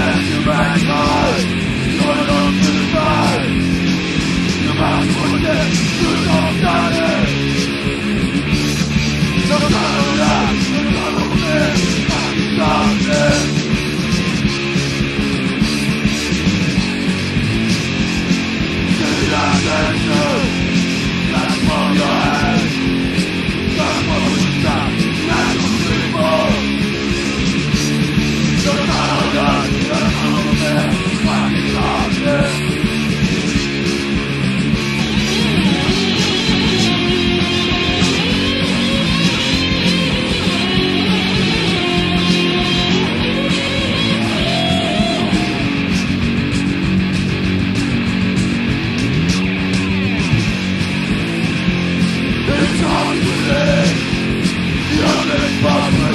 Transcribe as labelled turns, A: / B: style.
A: left to my charge You're alone to die The mask was dead, you don't die The paradox, the government, I'm darkness Did I get you? Nothing, nothing possible.